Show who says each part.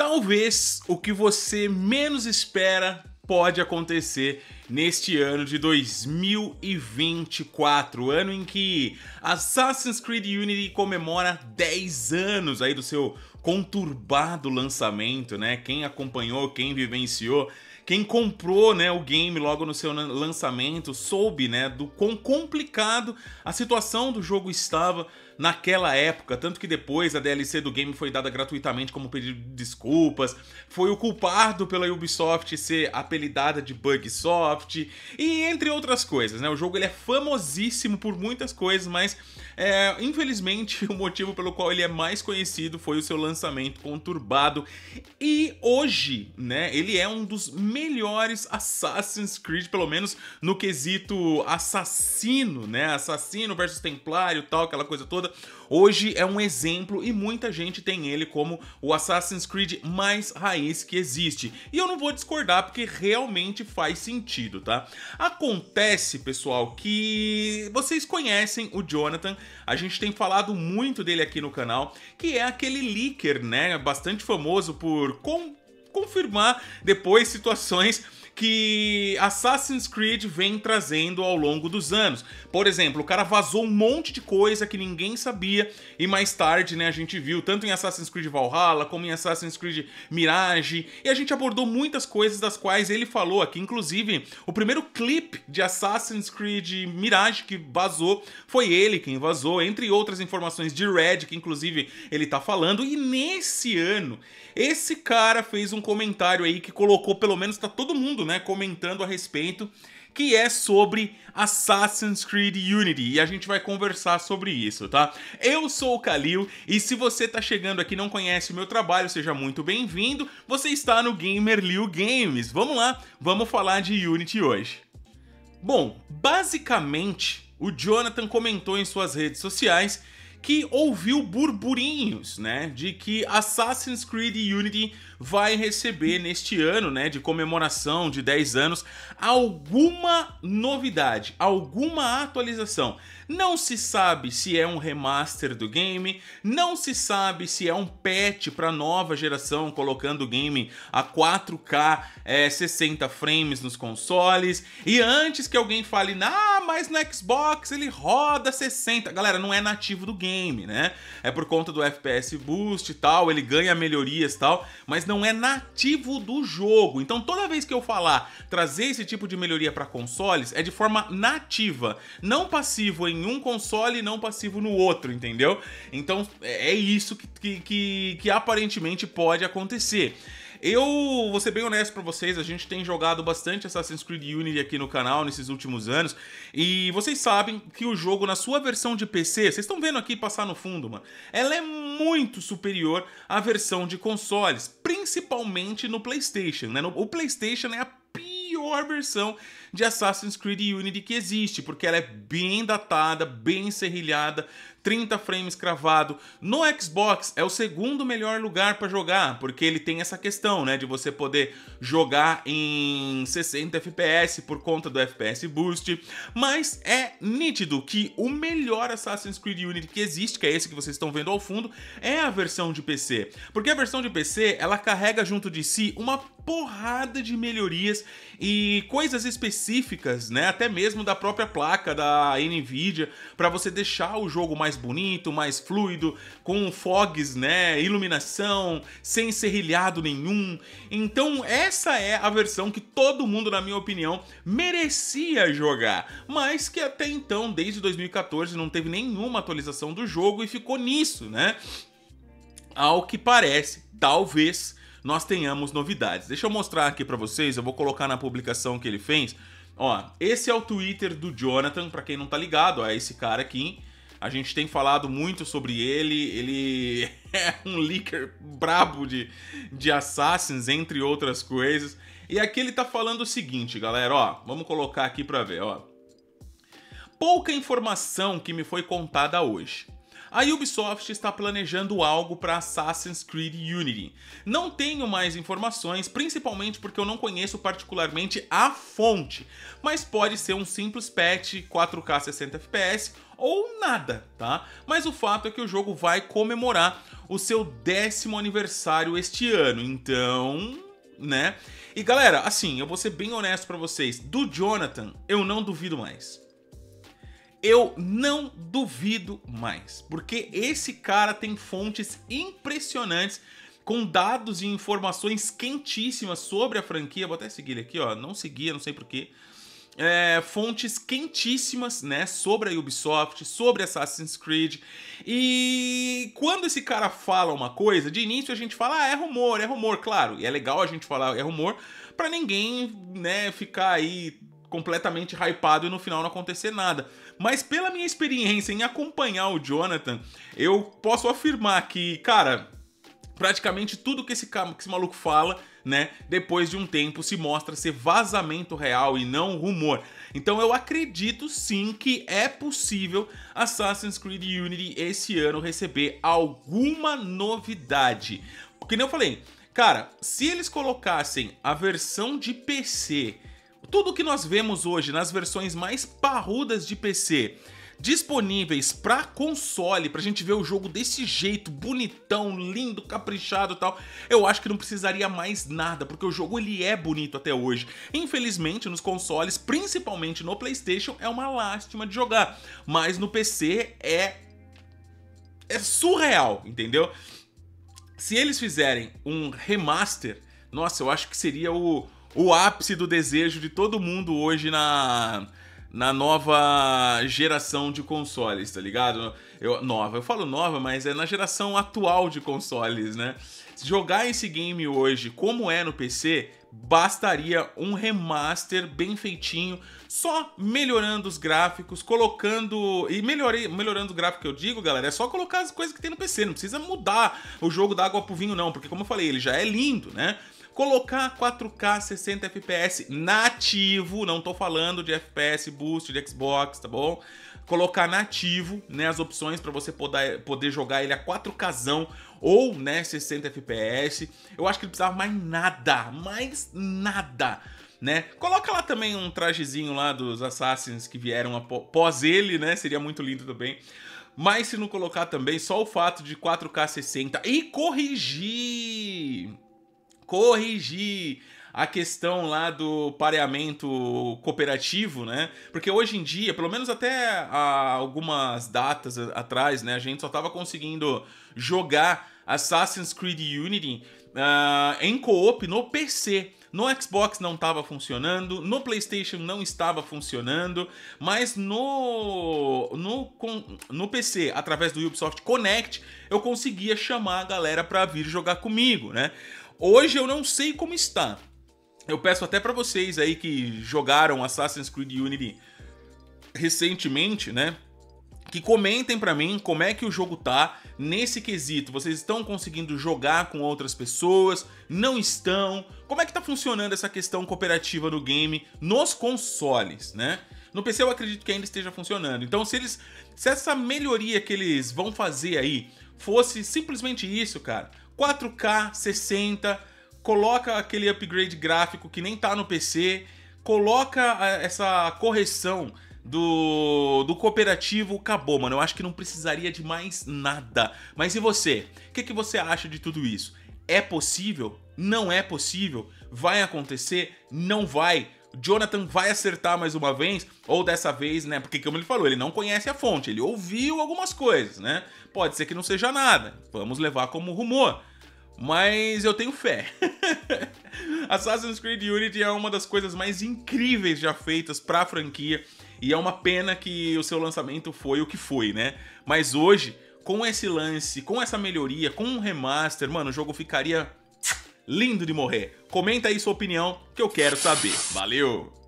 Speaker 1: Talvez o que você menos espera pode acontecer neste ano de 2024, ano em que Assassin's Creed Unity comemora 10 anos aí do seu conturbado lançamento, né? Quem acompanhou, quem vivenciou, quem comprou, né, o game logo no seu lançamento, soube, né, do quão complicado a situação do jogo estava naquela época, tanto que depois a DLC do game foi dada gratuitamente como pedido de desculpas, foi o culpado pela Ubisoft ser apelidada de Bugsoft, e entre outras coisas, né? O jogo ele é famosíssimo por muitas coisas, mas é, infelizmente o motivo pelo qual ele é mais conhecido foi o seu lançamento conturbado, e hoje, né, ele é um dos melhores Assassin's Creed, pelo menos no quesito assassino, né? Assassino versus templário, tal, aquela coisa toda hoje é um exemplo e muita gente tem ele como o Assassin's Creed mais raiz que existe. E eu não vou discordar porque realmente faz sentido, tá? Acontece, pessoal, que vocês conhecem o Jonathan, a gente tem falado muito dele aqui no canal, que é aquele leaker, né, bastante famoso por confirmar depois situações que Assassin's Creed vem trazendo ao longo dos anos. Por exemplo, o cara vazou um monte de coisa que ninguém sabia e mais tarde, né, a gente viu tanto em Assassin's Creed Valhalla como em Assassin's Creed Mirage, e a gente abordou muitas coisas das quais ele falou aqui, inclusive o primeiro clipe de Assassin's Creed Mirage que vazou foi ele quem vazou, entre outras informações de Red que inclusive ele tá falando, e nesse ano esse cara fez um comentário aí que colocou, pelo menos tá todo mundo, né, comentando a respeito, que é sobre Assassin's Creed Unity e a gente vai conversar sobre isso, tá? Eu sou o Kalil e se você tá chegando aqui e não conhece o meu trabalho, seja muito bem-vindo. Você está no Gamer Liu Games. Vamos lá, vamos falar de Unity hoje. Bom, basicamente, o Jonathan comentou em suas redes sociais que ouviu burburinhos, né, de que Assassin's Creed Unity vai receber neste ano, né, de comemoração de 10 anos, alguma novidade, alguma atualização. Não se sabe se é um remaster do game, não se sabe se é um patch para nova geração, colocando o game a 4K, é, 60 frames nos consoles. E antes que alguém fale, ah, mas no Xbox ele roda 60. Galera, não é nativo do game, né? É por conta do FPS Boost e tal, ele ganha melhorias e tal, mas não é nativo do jogo. Então toda vez que eu falar trazer esse tipo de melhoria para consoles, é de forma nativa, não passivo em um console e não passivo no outro, entendeu? Então é, é isso que, que, que, que aparentemente pode acontecer. Eu vou ser bem honesto pra vocês, a gente tem jogado bastante Assassin's Creed Unity aqui no canal nesses últimos anos, e vocês sabem que o jogo na sua versão de PC, vocês estão vendo aqui passar no fundo, mano, ela é muito superior à versão de consoles, principalmente no PlayStation, né? O PlayStation é a pior versão de Assassin's Creed Unity que existe, porque ela é bem datada, bem serrilhada, 30 frames cravado. No Xbox é o segundo melhor lugar para jogar, porque ele tem essa questão, né, de você poder jogar em 60 FPS por conta do FPS Boost, mas é nítido que o melhor Assassin's Creed Unity que existe, que é esse que vocês estão vendo ao fundo, é a versão de PC. Porque a versão de PC, ela carrega junto de si uma porrada de melhorias e coisas específicas, né, até mesmo da própria placa da Nvidia, para você deixar o jogo mais bonito, mais fluido, com fogs, né, iluminação, sem serrilhado nenhum. Então, essa é a versão que todo mundo, na minha opinião, merecia jogar, mas que até então, desde 2014, não teve nenhuma atualização do jogo e ficou nisso, né? Ao que parece, talvez nós tenhamos novidades. Deixa eu mostrar aqui para vocês, eu vou colocar na publicação que ele fez. Ó, esse é o Twitter do Jonathan, para quem não tá ligado, ó, é esse cara aqui. A gente tem falado muito sobre ele, ele é um leaker brabo de, de Assassins, entre outras coisas. E aqui ele tá falando o seguinte, galera, ó, vamos colocar aqui para ver, ó. Pouca informação que me foi contada hoje. a Ubisoft está planejando algo para Assassin's Creed Unity. Não tenho mais informações, principalmente porque eu não conheço particularmente a fonte, mas pode ser um simples patch 4K 60 FPS ou nada, tá? Mas o fato é que o jogo vai comemorar o seu décimo aniversário este ano, então, né? E galera, assim, eu vou ser bem honesto para vocês, do Jonathan eu não duvido mais eu não duvido mais, porque esse cara tem fontes impressionantes com dados e informações quentíssimas sobre a franquia. Vou até seguir ele aqui, ó. Não seguia, não sei porquê. É, fontes quentíssimas, né, sobre a Ubisoft, sobre Assassin's Creed. E quando esse cara fala uma coisa, de início a gente fala, ah, é rumor, é rumor, claro. E é legal a gente falar é rumor para ninguém, né, ficar aí completamente hypado e no final não acontecer nada. Mas pela minha experiência em acompanhar o Jonathan, eu posso afirmar que, cara, praticamente tudo que esse, que esse maluco fala, né, depois de um tempo se mostra ser vazamento real e não rumor. Então eu acredito sim que é possível Assassin's Creed Unity esse ano receber alguma novidade. Porque nem eu falei, cara, se eles colocassem a versão de PC tudo que nós vemos hoje nas versões mais parrudas de PC disponíveis para console, pra gente ver o jogo desse jeito, bonitão, lindo, caprichado e tal, eu acho que não precisaria mais nada, porque o jogo ele é bonito até hoje. Infelizmente, nos consoles, principalmente no PlayStation, é uma lástima de jogar, mas no PC é é surreal, entendeu? Se eles fizerem um remaster, nossa, eu acho que seria o o ápice do desejo de todo mundo hoje na, na nova geração de consoles, tá ligado? Eu, nova, eu falo nova, mas é na geração atual de consoles, né? Jogar esse game hoje como é no PC, bastaria um remaster bem feitinho, só melhorando os gráficos, colocando. E melhorei, melhorando o gráfico que eu digo, galera, é só colocar as coisas que tem no PC, não precisa mudar o jogo da água pro vinho, não, porque como eu falei, ele já é lindo, né? Colocar 4K 60 FPS nativo, não tô falando de FPS boost de Xbox, tá bom? Colocar nativo, né, as opções para você poder, poder jogar ele a 4Kzão ou, né, 60 FPS. Eu acho que não precisava mais nada, mais nada. Né? Coloca lá também um trajezinho lá dos Assassins que vieram após ele, né? Seria muito lindo também. Mas se não colocar também só o fato de 4K 60 e corrigir corrigir a questão lá do pareamento cooperativo, né? Porque hoje em dia, pelo menos até algumas datas atrás, né, a gente só estava conseguindo jogar Assassin's Creed Unity uh, em co-op no PC. No Xbox não estava funcionando, no PlayStation não estava funcionando, mas no, no, no PC, através do Ubisoft Connect, eu conseguia chamar a galera para vir jogar comigo, né? Hoje eu não sei como está. Eu peço até para vocês aí que jogaram Assassin's Creed Unity recentemente, né? Que comentem para mim como é que o jogo tá nesse quesito. Vocês estão conseguindo jogar com outras pessoas? Não estão? Como é que tá funcionando essa questão cooperativa no game nos consoles, né? No PC eu acredito que ainda esteja funcionando. Então, se eles se essa melhoria que eles vão fazer aí fosse simplesmente isso, cara, 4K 60, coloca aquele upgrade gráfico que nem tá no PC, coloca essa correção do, do cooperativo, acabou, mano. Eu acho que não precisaria de mais nada. Mas e você? O que, que você acha de tudo isso? É possível? Não é possível? Vai acontecer? Não vai? Jonathan vai acertar mais uma vez, ou dessa vez, né? Porque, como ele falou, ele não conhece a fonte, ele ouviu algumas coisas, né? Pode ser que não seja nada, vamos levar como rumor mas eu tenho fé. Assassin's Creed Unity é uma das coisas mais incríveis já feitas para a franquia e é uma pena que o seu lançamento foi o que foi, né? Mas hoje, com esse lance, com essa melhoria, com um remaster, mano, o jogo ficaria lindo de morrer. Comenta aí sua opinião que eu quero saber. Valeu!